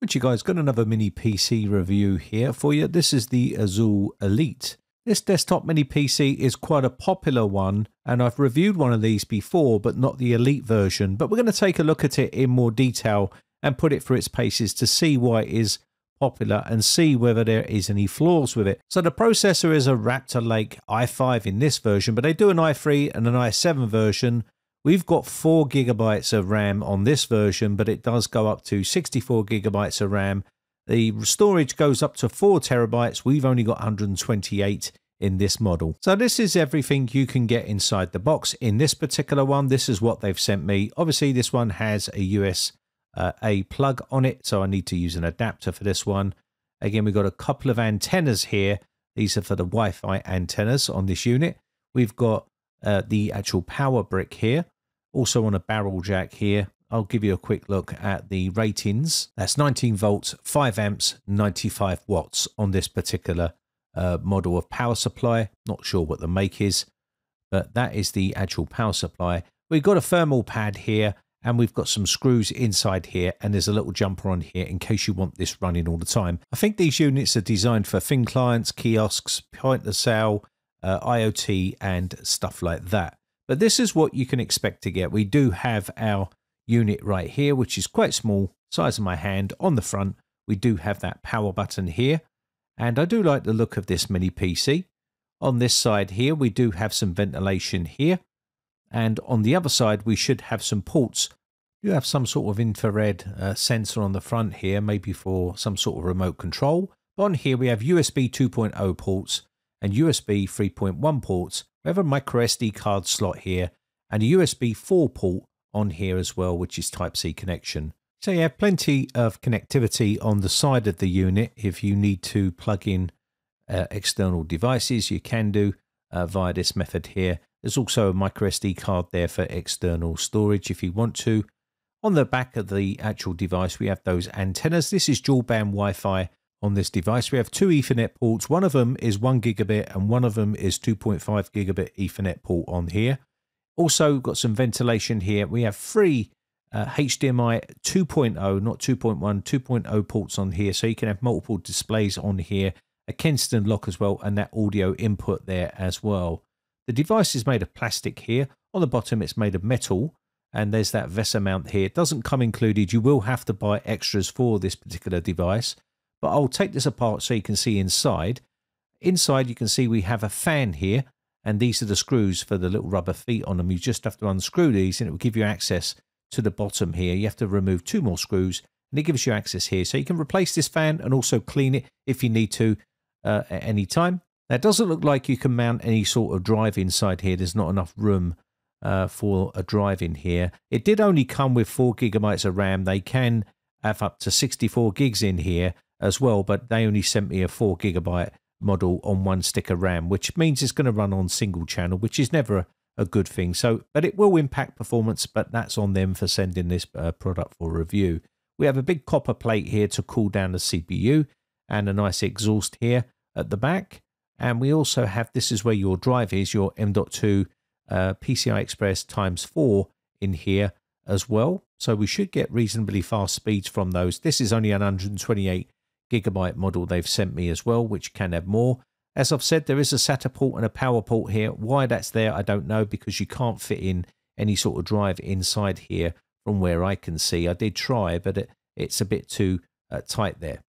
Which you guys got another mini PC review here for you. This is the Azulle Elite. This desktop mini PC is quite a popular one, and I've reviewed one of these before, but not the Elite version. But we're going to take a look at it in more detail and put it through its paces to see why it is popular and see whether there is any flaws with it. So the processor is a Raptor Lake i5 in this version, but they do an i3 and an i7 version We've got 4 gigabytes of RAM on this version, but it does go up to 64 gigabytes of RAM. The storage goes up to 4 terabytes. We've only got 128 in this model. So this is everything you can get inside the box. In this particular one, this is what they've sent me. Obviously, this one has a US uh, A plug on it, so I need to use an adapter for this one. Again, we've got a couple of antennas here. These are for the Wi-Fi antennas on this unit. We've got uh, the actual power brick here. Also on a barrel jack here, I'll give you a quick look at the ratings. That's 19 volts, 5 amps, 95 watts on this particular uh, model of power supply. Not sure what the make is, but that is the actual power supply. We've got a thermal pad here and we've got some screws inside here and there's a little jumper on here in case you want this running all the time. I think these units are designed for thin clients, kiosks, point of sale, uh, IoT and stuff like that. But this is what you can expect to get. We do have our unit right here, which is quite small, size of my hand on the front. We do have that power button here. And I do like the look of this mini PC. On this side here, we do have some ventilation here. And on the other side, we should have some ports. You have some sort of infrared uh, sensor on the front here, maybe for some sort of remote control. On here, we have USB 2.0 ports and USB 3.1 ports we have a micro SD card slot here and a USB 4 port on here as well, which is Type-C connection. So you have plenty of connectivity on the side of the unit. If you need to plug in uh, external devices, you can do uh, via this method here. There's also a micro SD card there for external storage if you want to. On the back of the actual device, we have those antennas. This is dual band Wi-Fi on this device. We have two Ethernet ports. One of them is 1 gigabit and one of them is 2.5 gigabit Ethernet port on here. Also got some ventilation here. We have three uh, HDMI 2.0, not 2.1, 2.0 ports on here. So you can have multiple displays on here, a Kingston lock as well, and that audio input there as well. The device is made of plastic here. On the bottom, it's made of metal. And there's that VESA mount here. It doesn't come included. You will have to buy extras for this particular device. But I'll take this apart so you can see inside. Inside you can see we have a fan here and these are the screws for the little rubber feet on them. You just have to unscrew these and it will give you access to the bottom here. You have to remove two more screws and it gives you access here. So you can replace this fan and also clean it if you need to uh, at any time. Now, it doesn't look like you can mount any sort of drive inside here. There's not enough room uh, for a drive in here. It did only come with 4 gigabytes of RAM. They can have up to 64 gigs in here as well, but they only sent me a four gigabyte model on one stick of RAM, which means it's going to run on single channel, which is never a, a good thing. So, but it will impact performance, but that's on them for sending this uh, product for review. We have a big copper plate here to cool down the CPU and a nice exhaust here at the back. And we also have, this is where your drive is, your M.2 uh, PCI Express times 4 in here as well. So we should get reasonably fast speeds from those. This is only an 128 gigabyte model they've sent me as well, which can have more. As I've said, there is a SATA port and a power port here. Why that's there, I don't know, because you can't fit in any sort of drive inside here from where I can see. I did try, but it, it's a bit too uh, tight there.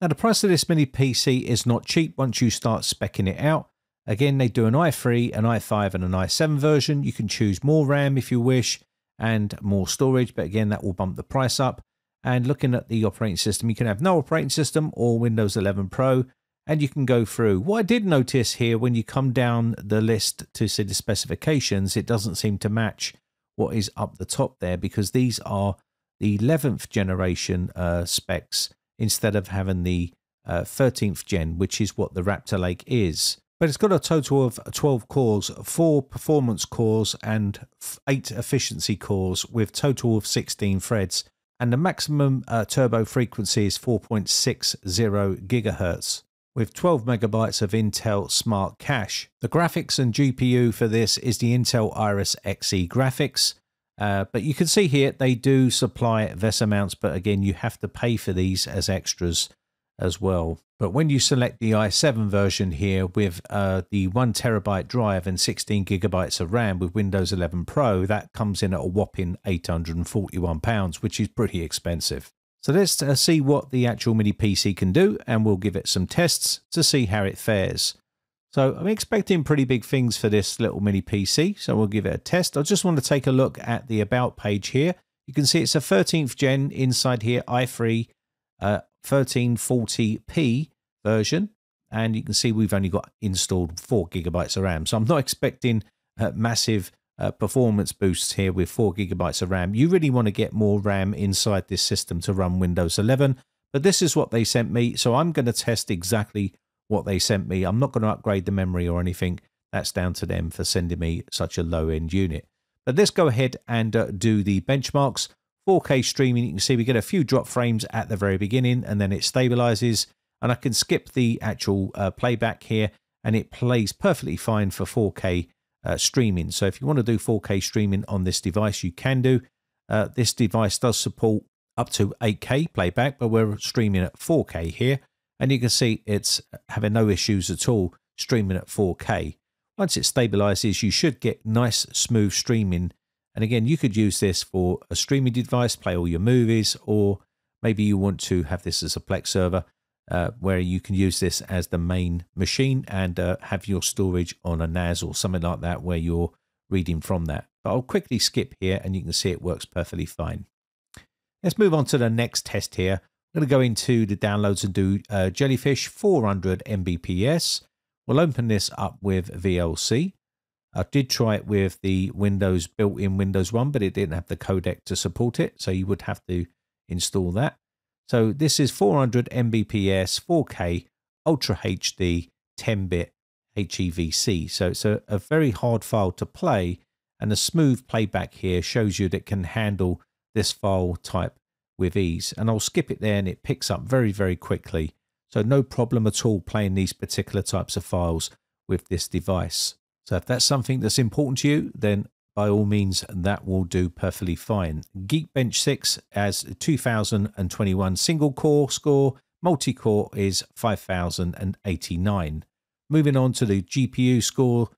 Now, the price of this mini PC is not cheap once you start specking it out. Again, they do an i3, an i5, and an i7 version. You can choose more RAM if you wish and more storage, but again, that will bump the price up. And looking at the operating system, you can have no operating system or Windows 11 Pro, and you can go through. What I did notice here, when you come down the list to see the specifications, it doesn't seem to match what is up the top there because these are the 11th generation uh, specs instead of having the uh, 13th gen, which is what the Raptor Lake is. But it's got a total of 12 cores, 4 performance cores and 8 efficiency cores with total of 16 threads and the maximum uh, turbo frequency is 4.60 gigahertz with 12 megabytes of Intel Smart Cache. The graphics and GPU for this is the Intel Iris Xe graphics, Uh, but you can see here they do supply VESA mounts, but again, you have to pay for these as extras as well. But when you select the i7 version here with uh, the one terabyte drive and 16 gigabytes of RAM with Windows 11 Pro, that comes in at a whopping 841 pounds, which is pretty expensive. So let's uh, see what the actual mini PC can do, and we'll give it some tests to see how it fares. So I'm expecting pretty big things for this little mini PC, so we'll give it a test. I just want to take a look at the About page here. You can see it's a 13th gen inside here, i3 uh, 1340p version, and you can see we've only got installed 4 gigabytes of RAM. So I'm not expecting uh, massive uh, performance boosts here with 4 gigabytes of RAM. You really want to get more RAM inside this system to run Windows 11, but this is what they sent me, so I'm going to test exactly what they sent me. I'm not going to upgrade the memory or anything. That's down to them for sending me such a low end unit. But let's go ahead and uh, do the benchmarks. 4K streaming, you can see we get a few drop frames at the very beginning and then it stabilizes. And I can skip the actual uh, playback here and it plays perfectly fine for 4K uh, streaming. So if you want to do 4K streaming on this device, you can do. Uh, this device does support up to 8K playback, but we're streaming at 4K here and you can see it's having no issues at all streaming at 4K. Once it stabilizes, you should get nice smooth streaming. And again, you could use this for a streaming device, play all your movies, or maybe you want to have this as a Plex server uh, where you can use this as the main machine and uh, have your storage on a NAS or something like that where you're reading from that. But I'll quickly skip here and you can see it works perfectly fine. Let's move on to the next test here. I'm going to go into the downloads and do uh, Jellyfish 400 Mbps. We'll open this up with VLC. I did try it with the Windows built-in Windows one, but it didn't have the codec to support it, so you would have to install that. So this is 400 Mbps, 4K, Ultra HD, 10-bit HEVC. So it's a, a very hard file to play, and the smooth playback here shows you that it can handle this file type with ease. And I'll skip it there and it picks up very, very quickly. So no problem at all playing these particular types of files with this device. So if that's something that's important to you, then by all means, that will do perfectly fine. Geekbench 6 has 2021 single core score, multi-core is 5089. Moving on to the GPU score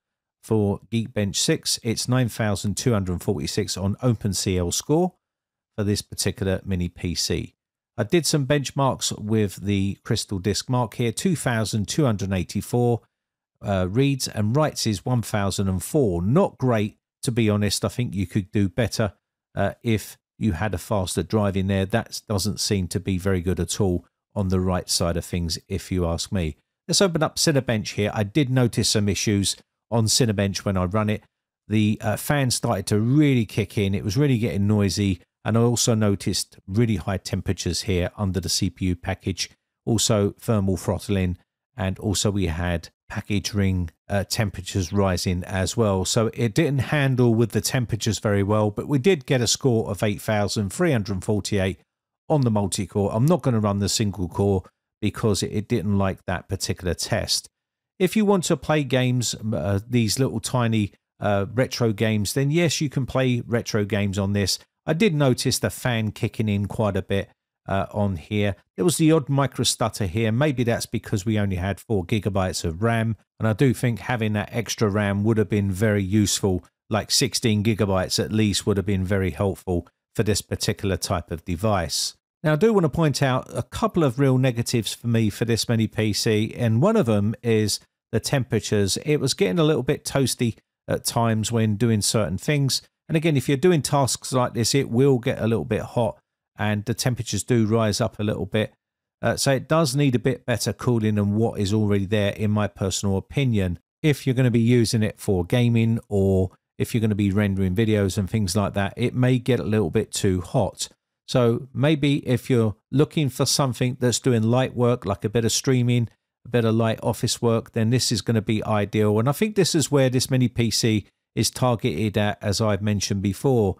for Geekbench 6, it's 9246 on OpenCL score for this particular mini PC. I did some benchmarks with the Crystal Disk Mark here, 2,284 uh, reads and writes is 1,004. Not great, to be honest. I think you could do better uh, if you had a faster drive in there. That doesn't seem to be very good at all on the right side of things, if you ask me. Let's open up Cinebench here. I did notice some issues on Cinebench when I run it. The uh, fan started to really kick in. It was really getting noisy. And I also noticed really high temperatures here under the CPU package, also thermal throttling, and also we had package ring uh, temperatures rising as well. So it didn't handle with the temperatures very well, but we did get a score of 8,348 on the multi-core. I'm not going to run the single core because it didn't like that particular test. If you want to play games, uh, these little tiny uh, retro games, then yes, you can play retro games on this. I did notice the fan kicking in quite a bit uh, on here. There was the odd micro stutter here. Maybe that's because we only had four gigabytes of RAM. And I do think having that extra RAM would have been very useful. Like 16 gigabytes at least would have been very helpful for this particular type of device. Now, I do want to point out a couple of real negatives for me for this mini PC, and one of them is the temperatures. It was getting a little bit toasty at times when doing certain things. And again, if you're doing tasks like this, it will get a little bit hot and the temperatures do rise up a little bit. Uh, so it does need a bit better cooling than what is already there, in my personal opinion. If you're going to be using it for gaming or if you're going to be rendering videos and things like that, it may get a little bit too hot. So maybe if you're looking for something that's doing light work, like a bit of streaming, a bit of light office work, then this is going to be ideal. And I think this is where this mini PC is targeted at, as I've mentioned before.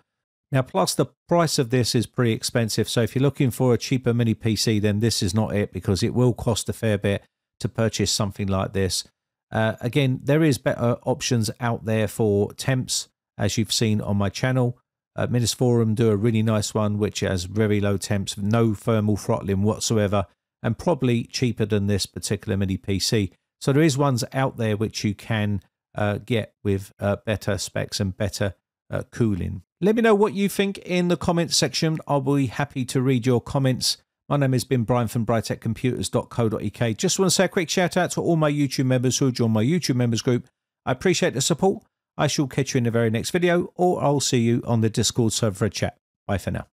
Now, plus the price of this is pretty expensive. So if you're looking for a cheaper mini PC, then this is not it because it will cost a fair bit to purchase something like this. Uh, again, there is better options out there for temps, as you've seen on my channel. Uh, Minisforum do a really nice one, which has very low temps, no thermal throttling whatsoever, and probably cheaper than this particular mini PC. So there is ones out there which you can uh, get with uh, better specs and better uh, cooling. Let me know what you think in the comments section. I'll be happy to read your comments. My name has been Brian from briteccomputers.co.uk. Just want to say a quick shout out to all my YouTube members who joined my YouTube members group. I appreciate the support. I shall catch you in the very next video, or I'll see you on the Discord server for a chat. Bye for now.